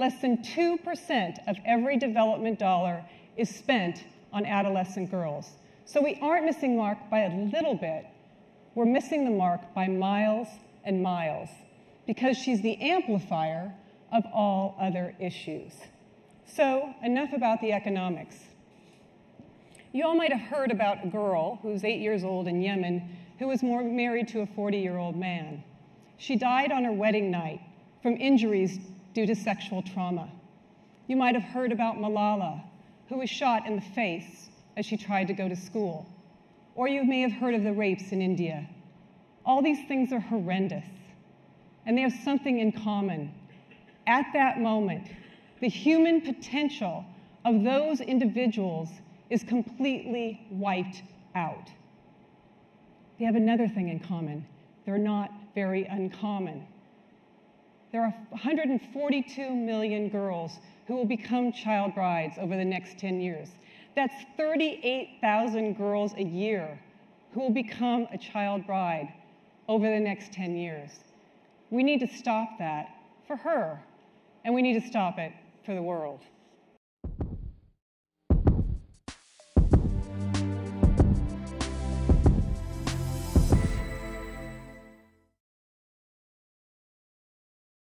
less than 2% of every development dollar is spent on adolescent girls. So we aren't missing mark by a little bit, we're missing the mark by miles and miles because she's the amplifier of all other issues. So, enough about the economics. You all might have heard about a girl who's eight years old in Yemen who was more married to a 40 year old man. She died on her wedding night from injuries due to sexual trauma. You might have heard about Malala, who was shot in the face as she tried to go to school. Or you may have heard of the rapes in India. All these things are horrendous, and they have something in common. At that moment, the human potential of those individuals is completely wiped out. They have another thing in common they're not very uncommon. There are 142 million girls who will become child brides over the next 10 years. That's 38,000 girls a year who will become a child bride over the next 10 years. We need to stop that for her, and we need to stop it for the world.